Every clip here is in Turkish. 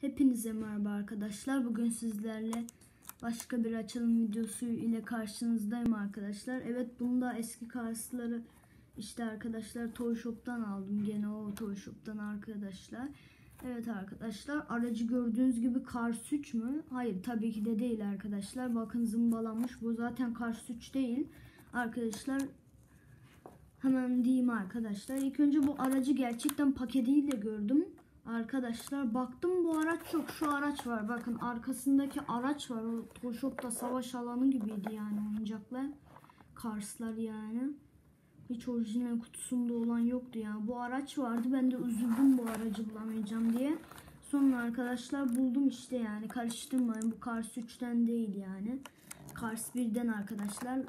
Hepinize merhaba arkadaşlar. Bugün sizlerle başka bir açılım videosu ile karşınızdayım arkadaşlar. Evet bunu da eski karsları işte arkadaşlar Toy Shop'tan aldım. Gene o Toy Shop'tan arkadaşlar. Evet arkadaşlar aracı gördüğünüz gibi Kars 3 mü? Hayır tabii ki de değil arkadaşlar. Bakın zımbalanmış. Bu zaten Kars 3 değil. Arkadaşlar Hemen diyeyim arkadaşlar. İlk önce bu aracı gerçekten paketiyle gördüm. Arkadaşlar baktım bu araç yok. Şu araç var. Bakın arkasındaki araç var. O Toshop'ta savaş alanı gibiydi yani oyuncaklar. Karslar yani. Hiç orijinal kutusunda olan yoktu yani. Bu araç vardı. Ben de üzüldüm bu aracı bulamayacağım diye. Sonra arkadaşlar buldum işte yani. Karıştırmayın. Bu Kars 3'ten değil yani. Kars 1'den arkadaşlar.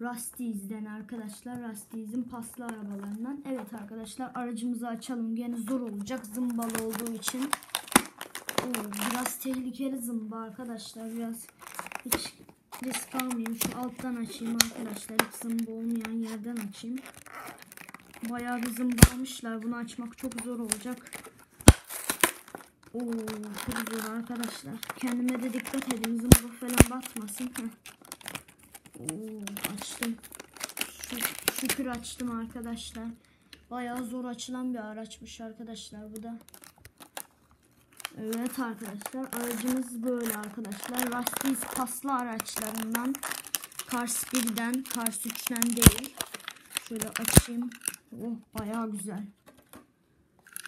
Rusty's'den arkadaşlar. Rusty's'in paslı arabalarından. Evet arkadaşlar aracımızı açalım. Gene zor olacak zımbalı olduğu için. Oo, biraz tehlikeli zımba arkadaşlar. Biraz hiç risk almayayım. Şu alttan açayım arkadaşlar. Hiç zımba olmayan yerden açayım. Bayağı bir zımbalamışlar. Bunu açmak çok zor olacak. Oo, çok zor arkadaşlar. Kendime de dikkat edin. Zımba falan batmasın. Heh. Açtım. Şükür açtım arkadaşlar. Bayağı zor açılan bir araçmış arkadaşlar bu da. Evet arkadaşlar aracımız böyle arkadaşlar. Rusty's paslı araçlarından Cars 1'den Cars 3'ten değil. Şöyle açayım. Oh bayağı güzel.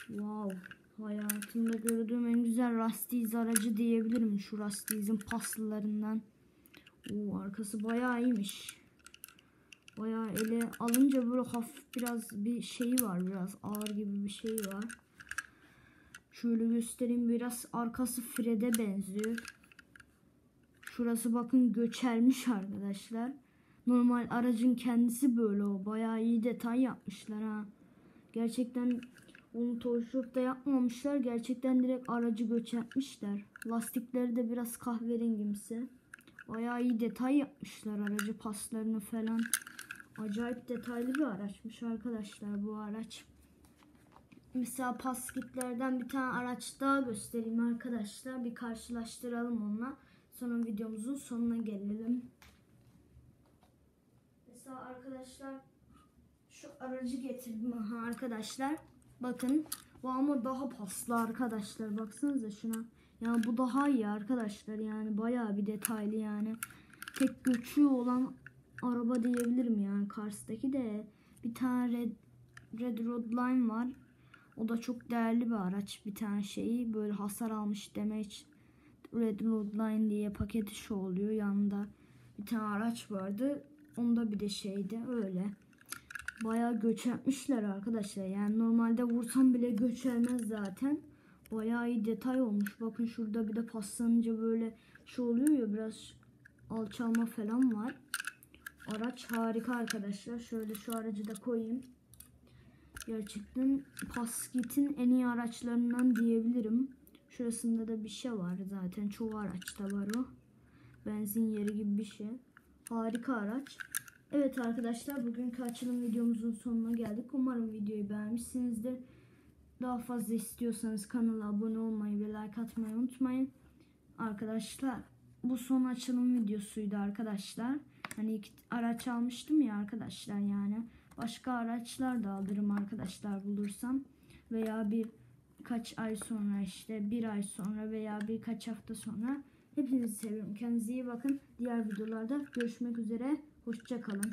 Wow. Hayatımda gördüğüm en güzel Rusty's aracı diyebilirim. Şu Rusty's'in paslılarından. Oo, arkası bayağı iyiymiş. Bayağı ele alınca böyle hafif biraz bir şey var. Biraz ağır gibi bir şey var. Şöyle göstereyim biraz arkası Fred'e benziyor. Şurası bakın göçermiş arkadaşlar. Normal aracın kendisi böyle o. Bayağı iyi detay yapmışlar ha. Gerçekten onu Toy Shop'ta yapmamışlar. Gerçekten direkt aracı göçertmişler. Lastikleri de biraz kahverengimsi. Bayağı iyi detay yapmışlar aracı paslarını falan. Acayip detaylı bir araçmış arkadaşlar bu araç. Mesela paskitlerden bir tane araç daha göstereyim arkadaşlar. Bir karşılaştıralım onunla. Sonra videomuzun sonuna gelelim. Mesela arkadaşlar şu aracı getirdim aha arkadaşlar. Bakın bu ama daha paslı arkadaşlar. Baksanıza şuna. Yani bu daha iyi arkadaşlar yani bayağı bir detaylı yani. Tek göçü olan araba diyebilirim yani Kars'taki de bir tane Red, Red Road Line var. O da çok değerli bir araç. Bir tane şeyi böyle hasar almış damage Red Road Line diye paketi şu oluyor. Yanında bir tane araç vardı. Onda bir de şeydi öyle. Bayağı göç etmişler arkadaşlar. Yani normalde vursam bile göçermez zaten. Bayağı iyi detay olmuş. Bakın şurada bir de paslanınca böyle şey oluyor ya biraz alçalma falan var. Araç harika arkadaşlar. Şöyle şu aracı da koyayım. Gerçekten Paskit'in en iyi araçlarından diyebilirim. Şurasında da bir şey var zaten. Çoğu araçta var o. Benzin yeri gibi bir şey. Harika araç. Evet arkadaşlar bugünkü açılım videomuzun sonuna geldik. Umarım videoyu beğenmişsinizdir. Daha fazla istiyorsanız kanala abone olmayı ve like atmayı unutmayın. Arkadaşlar bu son açılım videosuydu arkadaşlar. Hani ilk araç almıştım ya arkadaşlar yani. Başka araçlar da alırım arkadaşlar bulursam. Veya bir kaç ay sonra işte bir ay sonra veya birkaç hafta sonra. Hepinizi seviyorum. Kendinize iyi bakın. Diğer videolarda görüşmek üzere. Hoşçakalın.